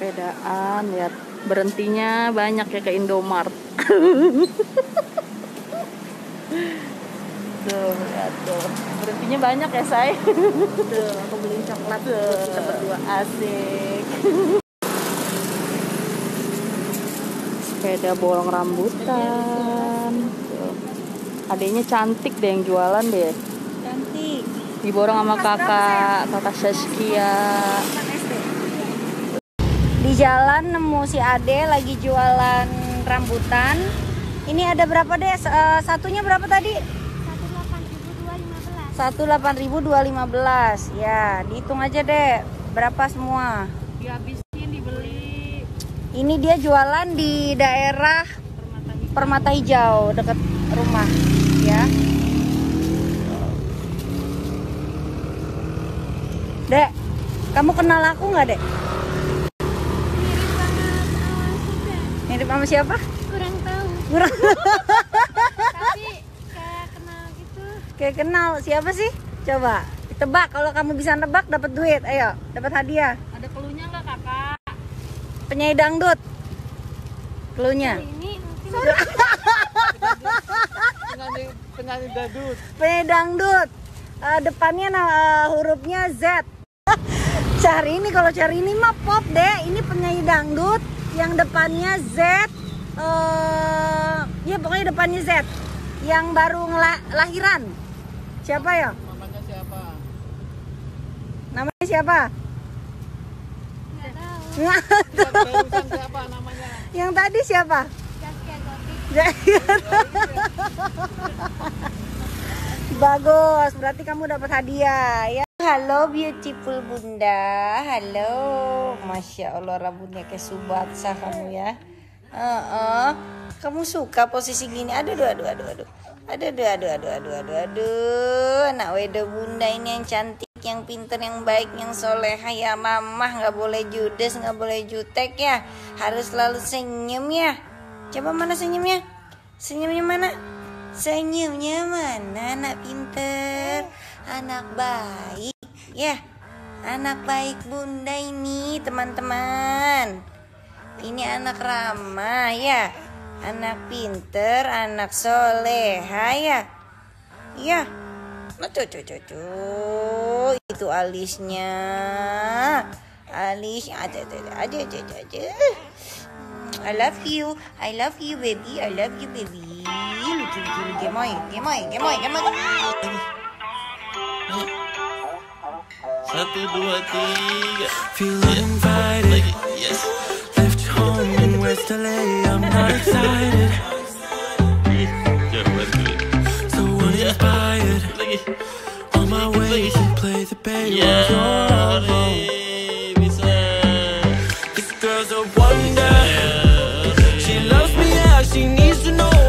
Sepedaan, lihat berhentinya banyak ya ke Indomart. tuh, lihat tuh. Berhentinya banyak ya, say. Tuh, aku beliin coklat Tuh, kita berdua. asik. Sepeda bolong rambutan. Tuh. Adanya cantik deh yang jualan deh. Cantik. Diborong sama kakak, kakak Saskia. Di jalan nemu si Ade lagi jualan rambutan. Ini ada berapa deh? Eh, Satunya berapa tadi? 18215. Ya, dihitung aja deh. Berapa semua? Dihabisin, dibeli. Ini dia jualan di daerah Permata Hijau dekat rumah, ya. Dek, kamu kenal aku nggak, Dek? Sama siapa? kurang tahu Kurang tapi kayak kenal gitu kayak kenal. Siapa sih? Coba tebak. Kalau kamu bisa nebak dapat duit. Ayo, dapat hadiah. Ada keluhnya nggak kakak? Penyanyi dangdut. Cluenya. ini mungkin Penyanyi dadut. Penyanyi dangdut. Eh, depannya nah, hurufnya Z. cari ini kalau cari ini mah pop deh. Ini penyanyi dangdut yang depannya Z. eh ya pokoknya depannya Z. Yang baru lahiran. Siapa ya? Namanya siapa? Namanya siapa? nggak tahu Barusan siapa namanya? yang tadi siapa? Bagus, berarti kamu dapat hadiah ya. Halo beautiful bunda, halo. Masya Allah rambutnya kayak subatsa kamu ya. Heeh. Kamu suka posisi gini? Aduh, aduh, aduh, aduh, aduh. Aduh, aduh, aduh, aduh, aduh, aduh, aduh. Anak wedo bunda ini yang cantik, yang pinter, yang baik, yang soleha ya mamah. nggak boleh judes, nggak boleh jutek ya. Harus selalu senyum ya. Coba mana senyumnya? Senyumnya mana? Senyumnya mana anak pinter Anak baik Ya Anak baik bunda ini teman-teman Ini anak ramah ya Anak pinter Anak soleha ya Ya Nah, tuh, tuh, tuh. Itu alisnya Alis Ada, ada, ada, ada, ada. I love you. I love you, baby. I love you, baby. Lucu, lucu, lucu. Gemoy, gemoy, gemoy, gemoy. satu dua tiga. Feeling invited yes. Left home in West LA I'm not excited. So uninspired. On my way to play the bay yeah. while This girl's a wonder She loves me, yeah, she needs to know.